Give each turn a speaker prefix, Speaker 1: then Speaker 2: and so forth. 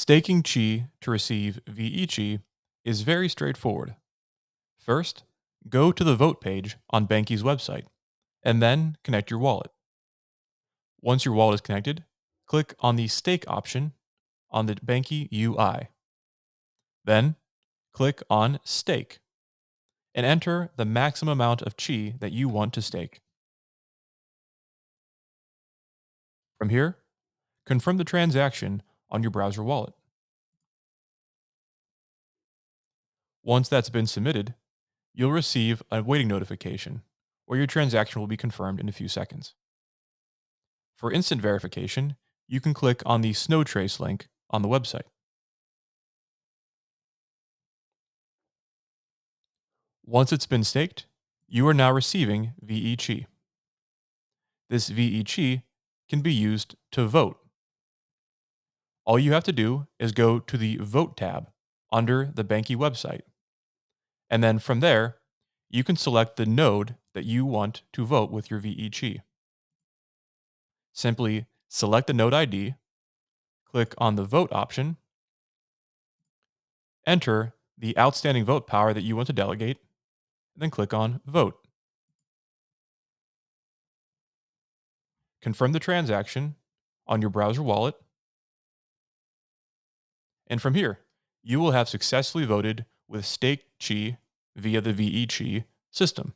Speaker 1: Staking Qi to receive VE Qi is very straightforward. First, go to the vote page on BENQI's website, and then connect your wallet. Once your wallet is connected, click on the Stake option on the BENQI UI. Then, click on Stake and enter the maximum amount of Qi that you want to stake. From here, confirm the transaction on your browser wallet. Once that's been submitted, you'll receive a waiting notification where your transaction will be confirmed in a few seconds. For instant verification, you can click on the Snowtrace link on the website. Once it's been staked, you are now receiving VE Qi. This VE Qi can be used to vote. All you have to do is go to the Vote tab under the BENQI website. And then from there, you can select the node that you want to vote with your VE Simply select the node ID, click on the Vote option, enter the outstanding vote power that you want to delegate, and then click on Vote. Confirm the transaction on your browser wallet. And from here, you will have successfully voted with Stake Qi via the VE Qi system.